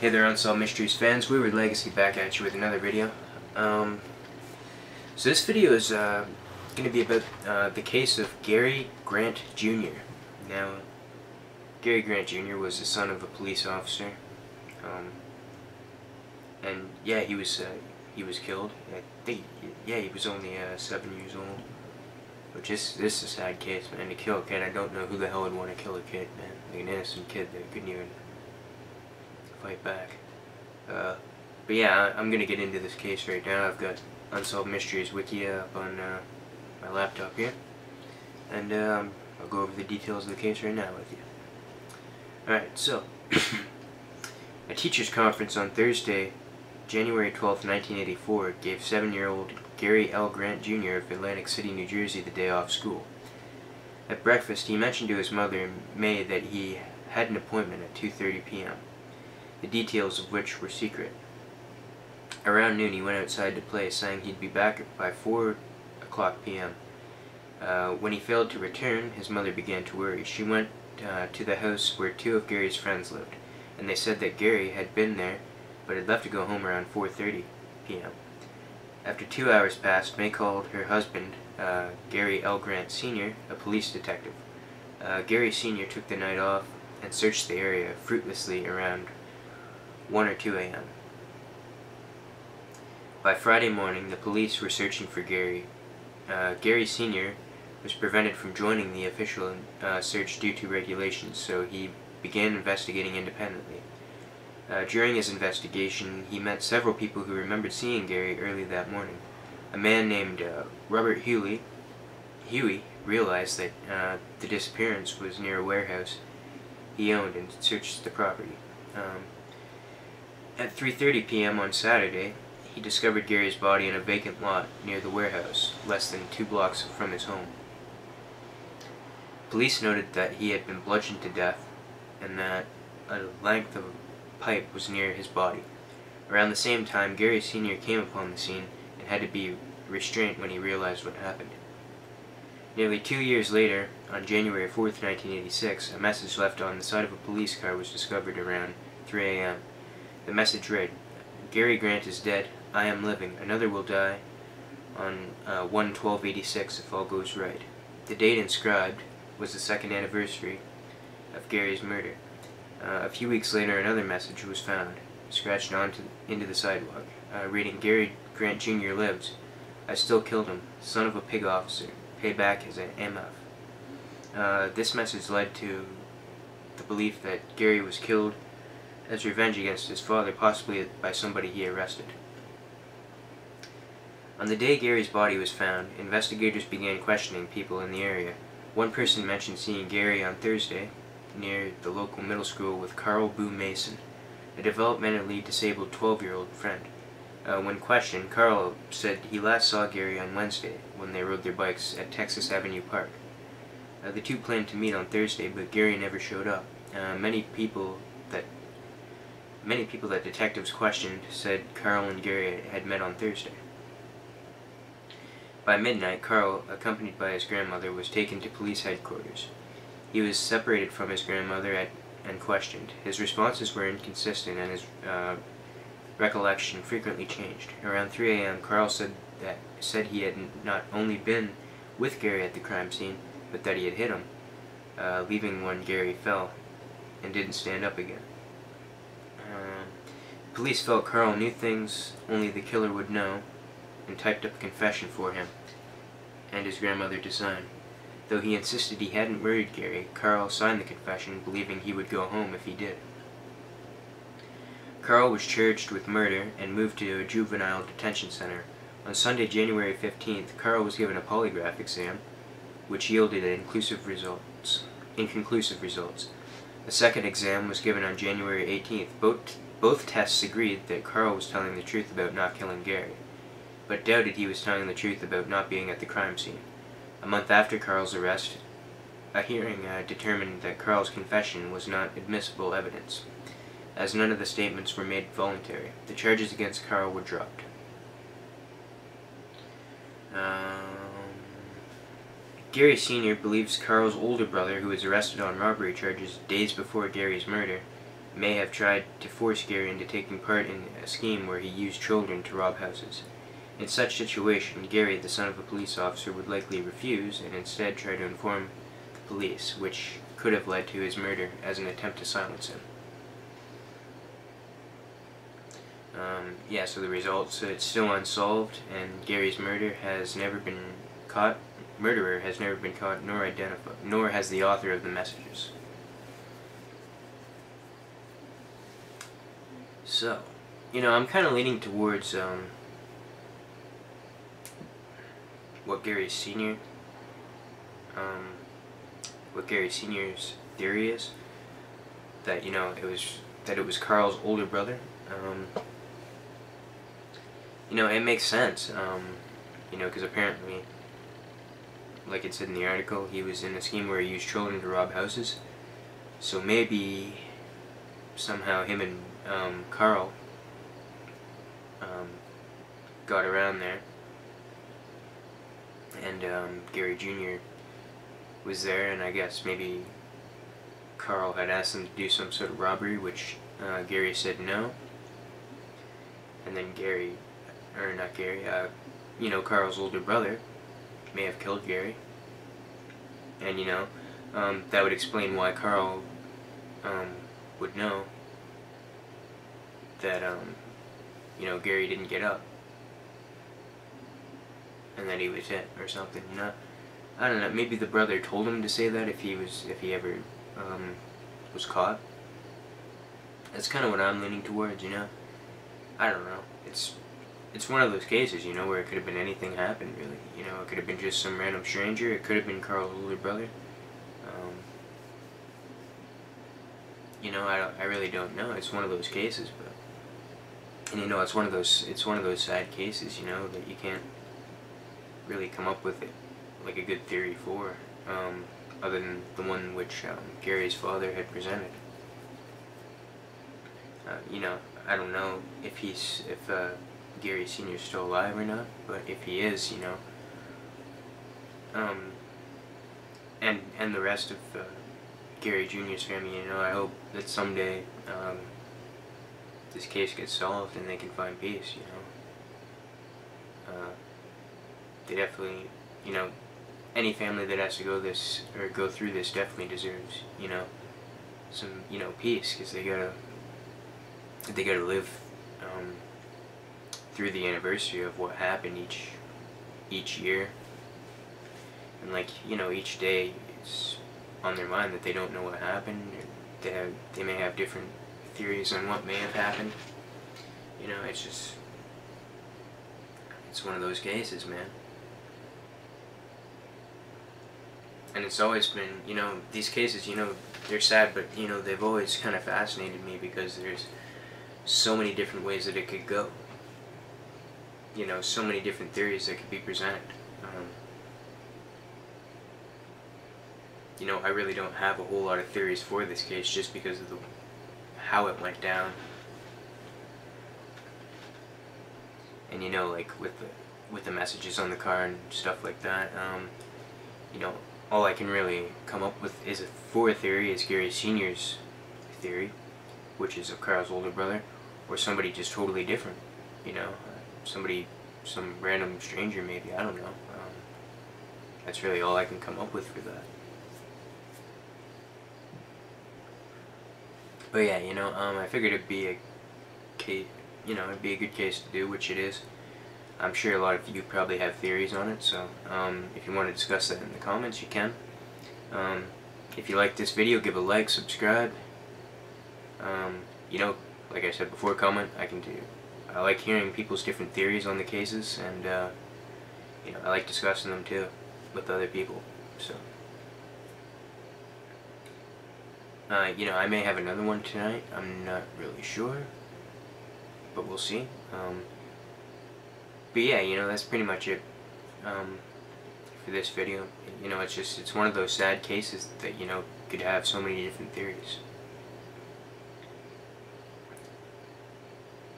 Hey there Unsolved Mysteries fans, Wayward Legacy back at you with another video. Um, so this video is uh, going to be about uh, the case of Gary Grant Jr. Now, Gary Grant Jr. was the son of a police officer. Um, and yeah, he was uh, he was killed. I think, yeah, he was only uh, seven years old. Which is, this is a sad case, man. To kill a kid, I don't know who the hell would want to kill a kid, man. Like an innocent kid that couldn't even fight back. Uh, but yeah, I'm gonna get into this case right now. I've got Unsolved Mysteries Wiki up on uh, my laptop here. And um, I'll go over the details of the case right now with you. Alright, so, a teacher's conference on Thursday, January 12, 1984, gave seven-year-old Gary L. Grant Jr. of Atlantic City, New Jersey the day off school. At breakfast, he mentioned to his mother, May, that he had an appointment at 2.30 p.m the details of which were secret. Around noon he went outside to play, saying he'd be back by 4 o'clock p.m. Uh, when he failed to return, his mother began to worry. She went uh, to the house where two of Gary's friends lived, and they said that Gary had been there, but had left to go home around 4.30 p.m. After two hours passed, May called her husband, uh, Gary L. Grant Sr., a police detective. Uh, Gary Sr. took the night off and searched the area fruitlessly around 1 or 2 a.m. By Friday morning, the police were searching for Gary. Uh, Gary Sr. was prevented from joining the official uh, search due to regulations, so he began investigating independently. Uh, during his investigation, he met several people who remembered seeing Gary early that morning. A man named uh, Robert Huey, Huey realized that uh, the disappearance was near a warehouse he owned and searched the property. Um, at 3.30 p.m. on Saturday, he discovered Gary's body in a vacant lot near the warehouse, less than two blocks from his home. Police noted that he had been bludgeoned to death and that a length of pipe was near his body. Around the same time, Gary Sr. came upon the scene and had to be restrained when he realized what happened. Nearly two years later, on January 4, 1986, a message left on the side of a police car was discovered around 3 a.m. The message read, Gary Grant is dead. I am living. Another will die on uh, 1-12-86 if all goes right. The date inscribed was the second anniversary of Gary's murder. Uh, a few weeks later, another message was found, scratched onto into the sidewalk, uh, reading, Gary Grant Jr. lives. I still killed him. Son of a pig officer. Pay back his MF. Uh, this message led to the belief that Gary was killed as revenge against his father, possibly by somebody he arrested. On the day Gary's body was found, investigators began questioning people in the area. One person mentioned seeing Gary on Thursday near the local middle school with Carl Boo Mason, a developmentally disabled 12-year-old friend. Uh, when questioned, Carl said he last saw Gary on Wednesday when they rode their bikes at Texas Avenue Park. Uh, the two planned to meet on Thursday, but Gary never showed up. Uh, many people Many people that detectives questioned said Carl and Gary had met on Thursday. By midnight, Carl, accompanied by his grandmother, was taken to police headquarters. He was separated from his grandmother at, and questioned. His responses were inconsistent and his uh, recollection frequently changed. Around 3 a.m., Carl said that said he had not only been with Gary at the crime scene, but that he had hit him, uh, leaving when Gary fell and didn't stand up again. Police felt Carl knew things only the killer would know, and typed up a confession for him, and his grandmother to sign. Though he insisted he hadn't murdered Gary, Carl signed the confession, believing he would go home if he did. Carl was charged with murder and moved to a juvenile detention center. On Sunday, January 15th, Carl was given a polygraph exam, which yielded inclusive results. Inconclusive results. A second exam was given on January 18th. Both both tests agreed that Carl was telling the truth about not killing Gary, but doubted he was telling the truth about not being at the crime scene. A month after Carl's arrest, a hearing uh, determined that Carl's confession was not admissible evidence, as none of the statements were made voluntary. The charges against Carl were dropped. Um, Gary Sr. believes Carl's older brother, who was arrested on robbery charges days before Gary's murder, may have tried to force Gary into taking part in a scheme where he used children to rob houses. In such situation, Gary, the son of a police officer, would likely refuse and instead try to inform the police, which could have led to his murder as an attempt to silence him. Um, yeah, so the results, it's still unsolved, and Gary's murder has never been caught, murderer has never been caught nor identified, nor has the author of the messages. So, you know, I'm kind of leaning towards um, what Gary Senior, um, what Gary Senior's theory is. That you know it was that it was Carl's older brother. Um, you know, it makes sense. Um, you know, because apparently, like it said in the article, he was in a scheme where he used children to rob houses. So maybe somehow him and um, Carl um, got around there, and um, Gary Jr. was there, and I guess maybe Carl had asked him to do some sort of robbery, which uh, Gary said no, and then Gary, or not Gary, uh, you know, Carl's older brother may have killed Gary, and you know, um, that would explain why Carl um, would know that um, you know Gary didn't get up and that he was hit or something. You know, I don't know. Maybe the brother told him to say that if he was if he ever um, was caught. That's kind of what I'm leaning towards. You know, I don't know. It's it's one of those cases, you know, where it could have been anything happened, really. You know, it could have been just some random stranger. It could have been Carl's older brother. Um, you know, I, I really don't know. It's one of those cases, but and you know it's one of those it's one of those sad cases you know that you can't really come up with it like a good theory for um, other than the one which um, Gary's father had presented uh, you know I don't know if he's if uh, Gary Senior's still alive or not but if he is you know um, and and the rest of uh, Gary Jr.'s family you know I hope that someday um, this case gets solved and they can find peace, you know. Uh, they definitely, you know, any family that has to go this or go through this definitely deserves, you know, some, you know, peace because they gotta, they gotta live um, through the anniversary of what happened each, each year. And like, you know, each day is on their mind that they don't know what happened. They have, they may have different theories on what may have happened. You know, it's just, it's one of those cases, man. And it's always been, you know, these cases, you know, they're sad, but, you know, they've always kind of fascinated me because there's so many different ways that it could go. You know, so many different theories that could be presented. Um, you know, I really don't have a whole lot of theories for this case just because of the how it went down. And you know, like with the with the messages on the car and stuff like that, um, you know, all I can really come up with is a for a theory is Gary Senior's theory, which is of Carl's older brother, or somebody just totally different. You know, somebody, some random stranger maybe. I don't know. Um, that's really all I can come up with for that. But yeah, you know, um, I figured it'd be a case, you know, it'd be a good case to do, which it is. I'm sure a lot of you probably have theories on it, so um, if you want to discuss that in the comments, you can. Um, if you like this video, give a like, subscribe. Um, you know, like I said before, comment. I can do. I like hearing people's different theories on the cases, and uh, you know, I like discussing them too with other people. So. Uh, you know, I may have another one tonight. I'm not really sure. But we'll see. Um, but yeah, you know, that's pretty much it um, for this video. You know, it's just, it's one of those sad cases that, you know, could have so many different theories.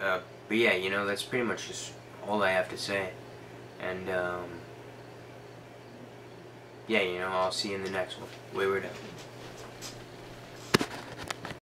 Uh, but yeah, you know, that's pretty much just all I have to say. And, um, yeah, you know, I'll see you in the next one. Wayward.